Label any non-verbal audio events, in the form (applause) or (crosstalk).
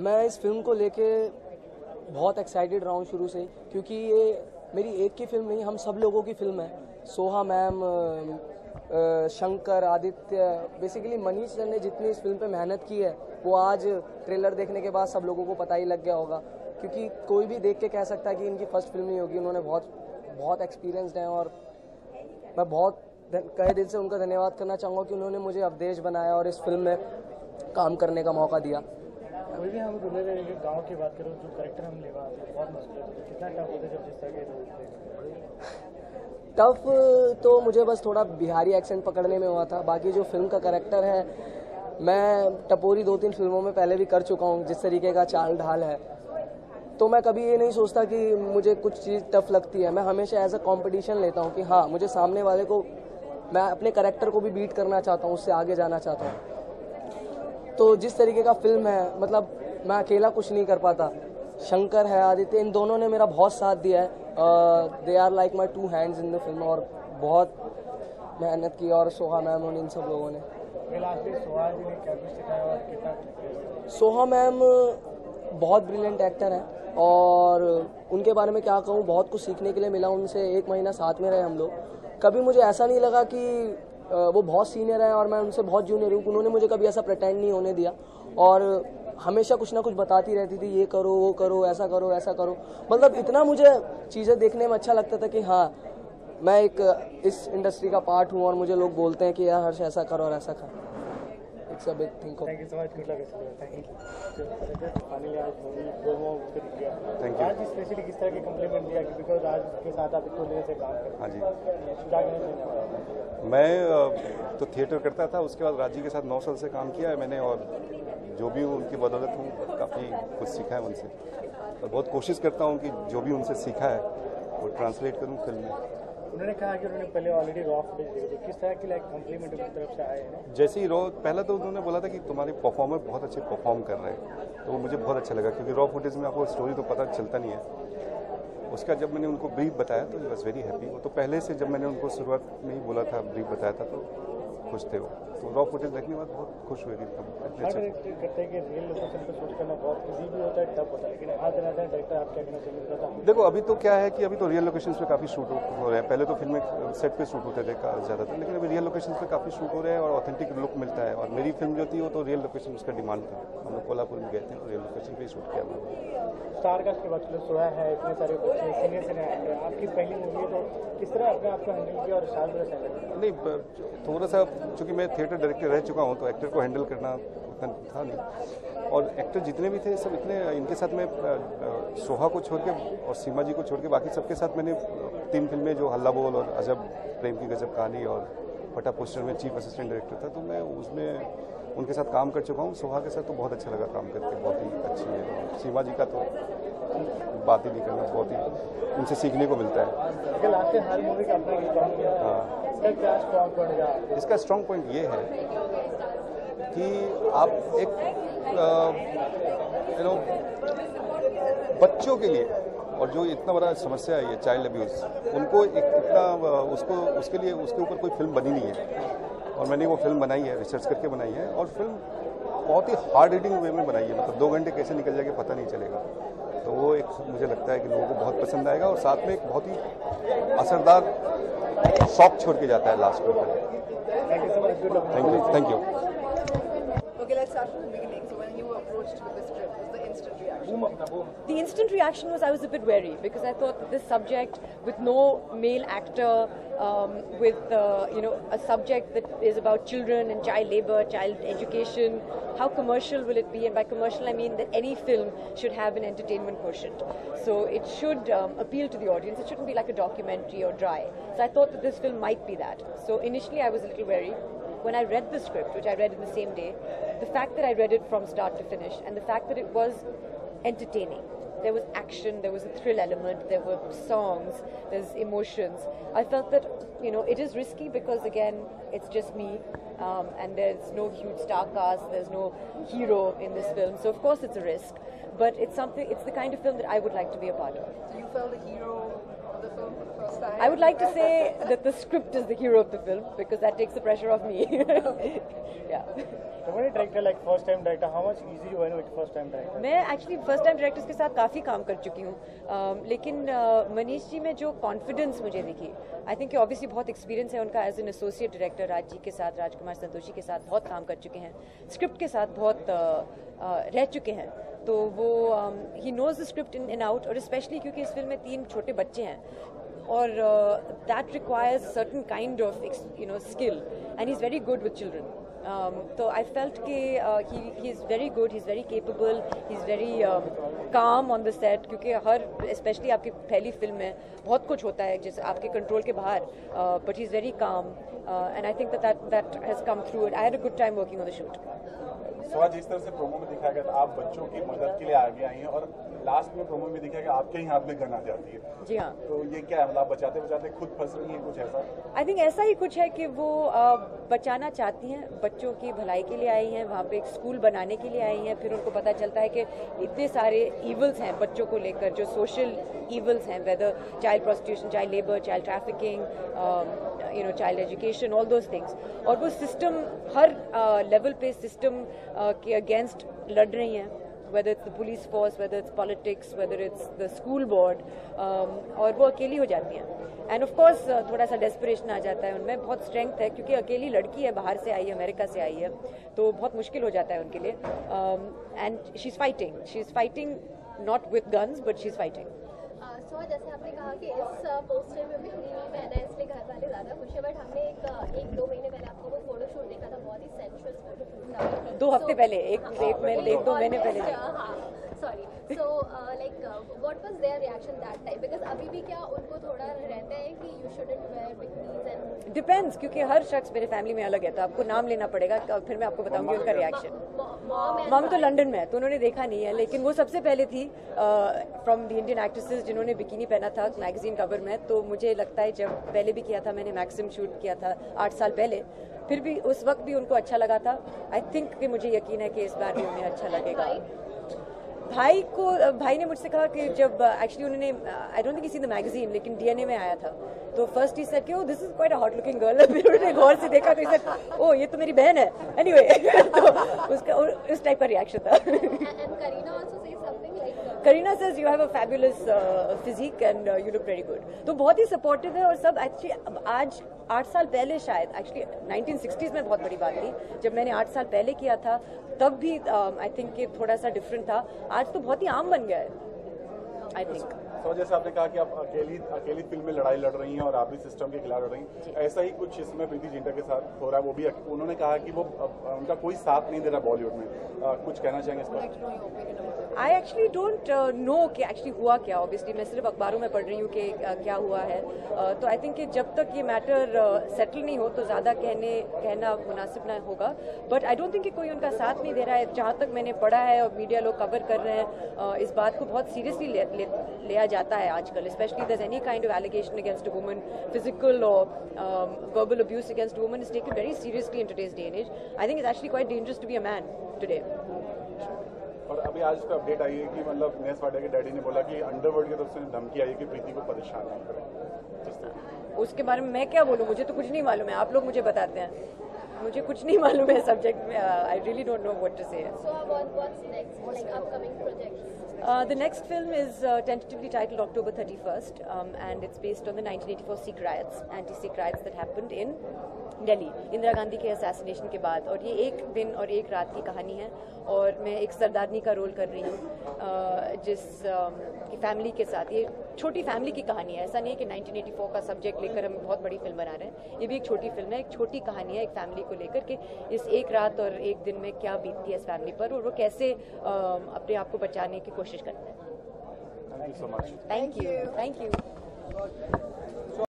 मैं इस फ़िल्म को लेके बहुत एक्साइटेड रहा हूँ शुरू से ही, क्योंकि ये मेरी एक की फ़िल्म नहीं हम सब लोगों की फ़िल्म है। Soha ma'am Shankar Aditya basically Manish sir ने जितनी इस फ़िल्म पे मेहनत की है वो आज ट्रेलर देखने के बाद सब लोगों को पता ही लग गया होगा। क्योंकि कोई भी देख के कह सकता है कि इनकी फ़र्स्ट फ़िल्म नहीं होगी उन्होंने बहुत बहुत एक्सपीरियंसड हैं और मैं बहुत कहे दिल से उनका धन्यवाद करना चाहूँगा कि उन्होंने मुझे अवदेश बनाया और इस फ़िल्म में काम करने का मौका दिया। हम रूरल गाँव की बात करो जो करेक्टर हम लेवा बहुत मुश्किल है। कितना टफ होता है जब जिस तरह के टफ तो मुझे बस थोड़ा बिहारी एक्सेंट पकड़ने में हुआ था। बाकी जो फ़िल्म का करेक्टर है मैं टपोरी दो तीन फ़िल्मों में पहले भी कर चुका हूँ जिस तरीके का चाल ढाल है। तो मैं कभी ये नहीं सोचता कि मुझे कुछ चीज़ टफ लगती है। मैं हमेशा एज अ कंपटीशन लेता हूँ कि हाँ मुझे सामने वाले को मैं अपने करेक्टर को भी बीट करना चाहता हूँ उससे आगे जाना चाहता हूँ। तो जिस तरीके का फ़िल्म है मतलब मैं अकेला कुछ नहीं कर पाता। शंकर है, आदित्य, इन दोनों ने मेरा बहुत साथ दिया है। They are like my two hands in the film और बहुत मेहनत की और सोहा मैम और इन सब लोगों ने। सोहा मैम बहुत ब्रिलियंट एक्टर हैं और उनके बारे में क्या कहूँ, बहुत कुछ सीखने के लिए मिला। उनसे एक महीना साथ में रहे हम लोग। कभी मुझे ऐसा नहीं लगा कि वो बहुत सीनियर हैं और मैं उनसे बहुत जूनियर हूँ उन्होंने मुझे कभी ऐसा प्रटेंड नहीं होने दिया। और हमेशा कुछ ना कुछ बताती रहती थी, ये करो, वो करो, ऐसा करो ऐसा करो। मतलब इतना मुझे चीज़ें देखने में अच्छा लगता था कि हाँ मैं एक इस इंडस्ट्री का पार्ट हूँ और मुझे लोग बोलते हैं कि, यार हर्ष, ऐसा करो और ऐसा कर। It's a big think thank you so much good luck thank you finally आज मूवी प्रोमो कर दिया. Thank you. आज स्पेशली किस तरह की कम्प्लीमेंट दिया? कि बिकॉज़ आज उसके साथ आप इतने देर से काम कर हाँ जी। क्या कहना मैं तो थिएटर करता था उसके बाद राज़ी के साथ नौ साल से काम किया है मैंने और जो भी उनकी बदौलत हूँ काफ़ी कुछ सीखा है उनसे। और बहुत कोशिश करता हूँ कि जो भी उनसे सीखा है वो ट्रांसलेट करूँ फ़िल्म में। उन्होंने कहा कि उन्होंने पहले ऑलरेडी रॉ फुटेज किस तरह की लाइक कॉम्प्लीमेंट उनकी तरफ़ से आए हैं जैसे ही रॉ पहला तो उन्होंने बोला था कि तुम्हारे परफॉर्मर बहुत अच्छे परफॉर्म कर रहे हैं। तो मुझे बहुत अच्छा लगा, क्योंकि रॉ फुटेज में आपको स्टोरी तो पता चलता नहीं है। उसका जब मैंने उनको ब्रीफ बताया तो वॉज़ वेरी हैप्पी वो तो पहले से जब मैंने उनको शुरुआत में ही बोला था ब्रीफ बताया था तो खुश थे वो। तो रॉ फुटेज देखने के बाद बहुत खुश हुए कहते हैं देखो अभी तो क्या है कि अभी तो रियल लोकेशन पे काफ़ी शूट हो रहे हैं। पहले तो फ़िल्में सेट पे शूट होते थे ज़्यादातर लेकिन अभी रियल लोकेशन पे काफ़ी शूट हो रहे हैं और ऑथेंटिक लुक मिलता है। और मेरी फ़िल्म जो थी वो तो रियल लोकेशन उसका डिमांड था। हम लोग कोल्हापुर में गए थे और रियल लोकेशन पे शूट किया की सोया है, इतने सारे बच्चे सीनियर सीनियर एक्टर आपकी पहली मूवी तो किस तरह अपने आप को हैंडल किया और नहीं थोड़ा सा चूँकि मैं थिएटर डायरेक्टर रह चुका हूँ तो एक्टर को हैंडल करना उतना था नहीं। और एक्टर जितने भी थे, सब इतने, इनके साथ में सोहा को छोड़ के और सीमा जी को छोड़ के बाकी सबके साथ मैंने तीन फ़िल्में, जो हल्ला बोल और अजब, प्रेम की गजब कहानी और फटा पोस्टर में चीफ असिस्टेंट डायरेक्टर था तो मैं उसमें उनके साथ काम कर चुका हूँ। सुहा के साथ तो बहुत अच्छा लगा काम करके बहुत ही अच्छी है। सीमा जी का तो बात ही नहीं करना बहुत ही उनसे सीखने को मिलता है। हाँ। इसका स्ट्रॉन्ग पॉइंट इसका स्ट्रांग पॉइंट ये है कि आप एक यू नो बच्चों के लिए और जो इतना बड़ा समस्या है ये चाइल्ड अब्यूज उनको एक इतना उसको उसके लिए उसके ऊपर कोई फ़िल्म बनी नहीं है। और मैंने वो फ़िल्म बनाई है रिसर्च करके बनाई है और फ़िल्म बहुत ही हार्ड रीडिंग वे में बनाई है। मतलब दो घंटे कैसे निकल जाएँगे पता नहीं चलेगा। तो वो एक मुझे लगता है कि लोगों को बहुत पसंद आएगा और साथ में एक बहुत ही असरदार शॉक छोड़ के जाता है लास्ट में। Thank you thank you the instant reaction? Was I was a bit wary because I thought that this subject, with no male actor, um, with uh, you know a subject that is about children and child labour, child education, how commercial will it be? And by commercial, I mean that any film should have an entertainment quotient. So it should um, appeal to the audience. It shouldn't be like a documentary or dry. So I thought that this film might be that. So initially, I was a little wary when I read the script, which I read in the same day, the fact that I read it from start to finish and the fact that it was entertaining. There was action, there was a thrill element, there were songs, there's emotions. I felt that, you know, it is risky because, again, it's just me um, and there's no huge star cast, there's no hero in this film. So, of course, it's a risk. But it's something, it's the kind of film that I would like to be a part of. So you felt the hero of the film I would like to say that the script is the hero of the film because that takes the pressure off me. (laughs) yeah. So when a director like first time director, how much easy when with first time director? मैं actually first time directors के साथ काफ़ी काम कर चुकी हूँ अम, लेकिन अ, मनीष जी में जो कॉन्फिडेंस मुझे दिखी आई थिंक ऑब्वियसली बहुत एक्सपीरियंस है उनका as an associate director Raj ji के साथ राजकुमार संतोषी के साथ बहुत काम कर चुके हैं स्क्रिप्ट के साथ बहुत अ, अ, रह चुके हैं तो वो ही knows the script in in out और स्पेशली क्योंकि इस फ़िल्म में तीन छोटे बच्चे हैं और that requires certain kind of you know skill and he is very good with children Um, तो आई फेल्ट कि he is very good he is very capable he is very calm on the set क्योंकि हर specially आपकी पहली film में बहुत कुछ होता है जैसे आपके कंट्रोल के बाहर but he is very calm and I think that that has come through it I had a good time working on the shoot so आज जिस तरह से प्रोमो में दिखाया गया था आप बच्चों की मदद के लिए आगे आई हैं और लास्ट में प्रोमो में दिखाया गया आपके ही हाथ में गन आ जाती है। जी हाँ। तो ये क्या है मतलब आप बचाते बचाते खुद फंस रही हैं कुछ ऐसा? आई थिंक ऐसा ही कुछ है कि वो बचाना चाहती हैं बच्चों की भलाई के लिए आई हैं वहाँ पे एक स्कूल बनाने के लिए आई हैं फिर उनको पता चलता है कि इतने सारे ईवल्स हैं बच्चों को लेकर जो सोशल ईवल्स हैं whether child prostitution child labour child trafficking you know child education all those things और वो सिस्टम हर लेवल पे सिस्टम के अगेंस्ट लड़ रही हैं। Whether it's the police force, whether it's politics, whether it's the school board, um, और वो अकेली हो जाती हैं। एंड ऑफ़ कोर्स थोड़ा सा डेस्परेशन आ जाता है उनमें। बहुत स्ट्रेंथ है क्योंकि अकेली लड़की है बाहर से आई है अमेरिका से आई है तो बहुत मुश्किल हो जाता है उनके लिए। And she is fighting she is fighting not with guns but she is fighting जैसे आपने कहा कि इस पोस्टर में बिकनी नहीं पहना है इसलिए घर वाले ज़्यादा खुश है बट हमने एक एक दो महीने आपको वो फ़ोटो शूट देखा था बहुत ही सेंशुअस फ़ोटो शूट था दो हफ़्ते पहले, एक- एक महीने- एक दो महीने पहले। Sorry so like what was their reaction that time because अभी भी क्या उनको थोड़ा रहता है कि you shouldn't wear bikinis and depends क्योंकि हर शख्स मेरे फैमिली में अलग है तो आपको नाम लेना पड़ेगा तो फिर मैं आपको बताऊँगी उनका रिएक्शन मॉम तो लंदन में है तो उन्होंने देखा नहीं है लेकिन वो सबसे पहले थी फ्रॉम द इंडियन एक्ट्रेसेस जिन्होंने बिकिनी पहना था मैगजीन कवर में तो मुझे लगता है जब पहले भी किया था मैंने मैक्सिम शूट किया था आठ साल पहले फिर भी उस वक्त भी उनको अच्छा लगा था। आई थिंक कि मुझे यकीन है कि इस बार भी उन्हें अच्छा लगेगा। भाई को भाई ने मुझसे कहा कि जब एक्चुअली उन्होंने I don't think the magazine लेकिन डीएनए में आया था। तो फ़र्स्ट ही सेड कि ओ this is quite a hot looking girl फिर उन्होंने गौर से देखा तो सेड ओ ये तो मेरी बहन है. एनीवे (laughs) तो उसका उस टाइप का रिएक्शन था। Kareena have a fabulous uh, physique and uh, you look very good. तो बहुत ही सपोर्टिव है और सब एक्चुअली आज आठ साल पहले शायद एक्चुअली 1960s में बहुत बड़ी बात थी। जब मैंने आठ साल पहले किया था तब भी आई थिंक कि थोड़ा सा डिफरेंट था। आज तो बहुत ही आम बन गया है आई थिंक तो जैसे आपने कहा कि आप अकेली अकेली फ़िल्म में लड़ाई लड़ रही हैं और आप भी सिस्टम के खिलाफ लड़ रही हैं। ऐसा ही कुछ इसमें प्रीति जिंटा के साथ हो रहा है वो भी उन्होंने कहा कि वो उनका कोई साथ नहीं दे रहा बॉलीवुड में। आ, कुछ कहना चाहेंगे इस पर? आई एक्चुअली डोंट नो कि एक्चुअली हुआ क्या ऑब्वियसली मैं सिर्फ़ अखबारों में पढ़ रही हूँ कि uh, क्या हुआ है uh, तो आई थिंक कि जब तक ये मैटर सेटल नहीं हो तो ज़्यादा कहने कहना मुनासिब ना होगा बट आई डोंट थिंक कि कोई उनका साथ नहीं दे रहा है जहाँ तक मैंने पढ़ा है और मीडिया लोग कवर कर रहे हैं uh, इस बात को बहुत सीरियसली लिया जाता है आजकल specially this any kind of allegation against a woman physical और abuse against a woman is taken very seriously in today's day and age. I think it's actually quite dangerous to be a man today. और अभी आज तो update आई है कि मतलब नेस वाडे के डैडी ने बोला कि अंडरवर्ल्ड की तरफ़ से धमकी आई है कि प्रीति को परेशान नहीं करें। उसके बारे में मैं क्या बोलूँ? मुझे तो कुछ नहीं मालूम है। आप लोग मुझे बताते हैं। मुझे कुछ नहीं मालूम है सब्जेक्ट में। I really don't know what to say so uh, the next film is uh, tentatively titled October 31st, um, and it's based on the 1984 Sikh riots, anti-Sikh riots that happened in Delhi, Indira Gandhi के assassination के बाद और ये एक दिन और एक रात की कहानी है और मैं एक सरदारनी का रोल कर रही हूँ जिस की फैमिली के साथ ये छोटी फैमिली की कहानी है ऐसा नहीं है कि 1984 का सब्जेक्ट लेकर हम बहुत बड़ी फ़िल्म बना रहे हैं ये भी एक छोटी फ़िल्म है एक छोटी कहानी है एक फैमिली को लेकर कि इस एक रात और एक दिन में क्या बीतती है इस फैमिली पर और वो कैसे अपने आप को बचाने की कोशिश करते हैं thank you so much thank you thank you